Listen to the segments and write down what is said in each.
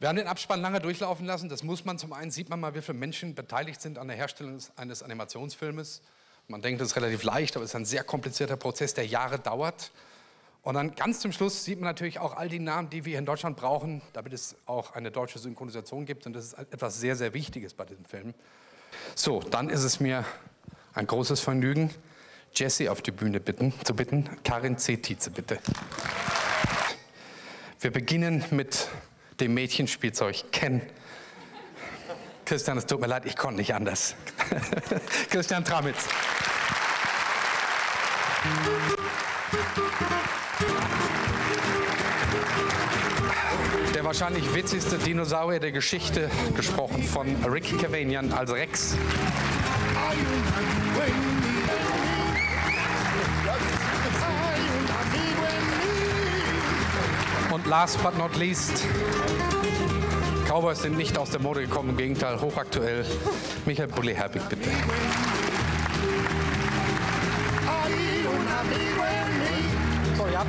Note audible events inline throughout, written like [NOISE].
Wir haben den Abspann lange durchlaufen lassen. Das muss man. Zum einen sieht man mal, wie viele Menschen beteiligt sind an der Herstellung eines Animationsfilmes. Man denkt, das ist relativ leicht, aber es ist ein sehr komplizierter Prozess, der Jahre dauert. Und dann ganz zum Schluss sieht man natürlich auch all die Namen, die wir in Deutschland brauchen, damit es auch eine deutsche Synchronisation gibt. Und das ist etwas sehr, sehr Wichtiges bei diesem Film. So, dann ist es mir ein großes Vergnügen, Jessie auf die Bühne bitten, zu bitten. Karin C. Tietze, bitte. Wir beginnen mit dem Mädchenspielzeug Ken. Christian, es tut mir leid, ich konnte nicht anders. [LAUGHS] Christian Tramitz. Der wahrscheinlich witzigste Dinosaurier der Geschichte, gesprochen von Rick Cavanian als Rex. Last but not least, Cowboys sind nicht aus der Mode gekommen, im Gegenteil, hochaktuell. Michael Bulli-Herbig, bitte. So, ja.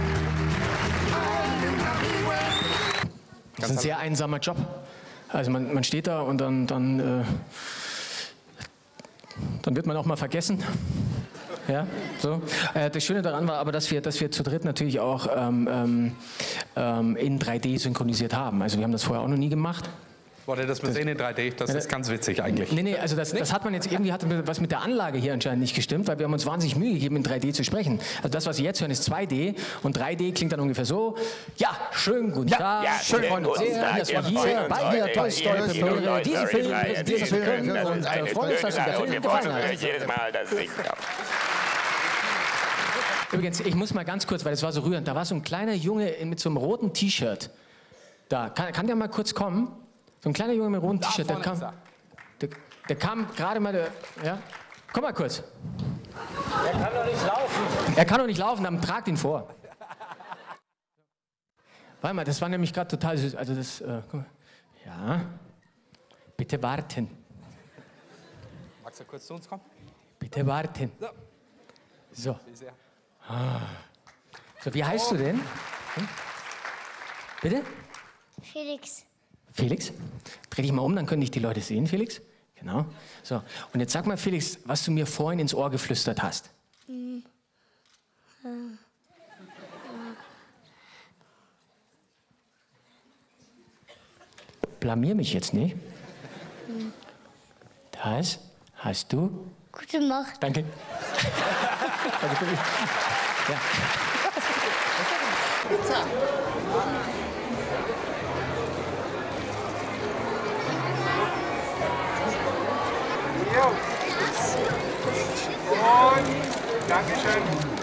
Das ist ein sehr einsamer Job. Also man, man steht da und dann, dann, äh, dann wird man auch mal vergessen. Ja, so. Äh, das Schöne daran war aber, dass wir, dass wir zu dritt natürlich auch ähm, ähm, in 3D synchronisiert haben. Also wir haben das vorher auch noch nie gemacht. Wollt ihr das mal sehen in 3D? Das ist ganz witzig eigentlich. Nee, nee, also das, das hat man jetzt irgendwie, hat was mit der Anlage hier anscheinend nicht gestimmt, weil wir haben uns wahnsinnig Mühe gegeben, in 3D zu sprechen. Also das, was Sie jetzt hören, ist 2D und 3D klingt dann ungefähr so. Ja, schönen guten Tag, ja, schönen Freunde guten sehr, Tag, das war ihr hier bei der Toy Story Premiere. Leute, Diesen Film Film das und freuen uns, dass Ihnen der Film wir gefallen freuen hat. uns jedes Mal, das Ding. Übrigens, ich muss mal ganz kurz, weil es war so rührend, da war so ein kleiner Junge mit so einem roten T-Shirt. Da, kann, kann der mal kurz kommen? So ein kleiner Junge mit einem roten T-Shirt, der kam, er. der, der kam gerade mal, der, ja? Komm mal kurz. Er kann doch nicht laufen. Er kann doch nicht laufen, dann tragt ihn vor. Warte mal, das war nämlich gerade total süß. Also das, äh, ja. Bitte warten. Magst du kurz zu uns kommen? Bitte warten. So. So. Wie sehr? So, wie heißt du denn? Hm? Bitte? Felix, Felix? Dreh dich mal um, dann können dich die Leute sehen, Felix. Genau. So, und jetzt sag mal, Felix, was du mir vorhin ins Ohr geflüstert hast. Blamier mich jetzt nicht. Das hast du. gute Nacht. Danke. Danke, Felix. Ja. Und Dankeschön.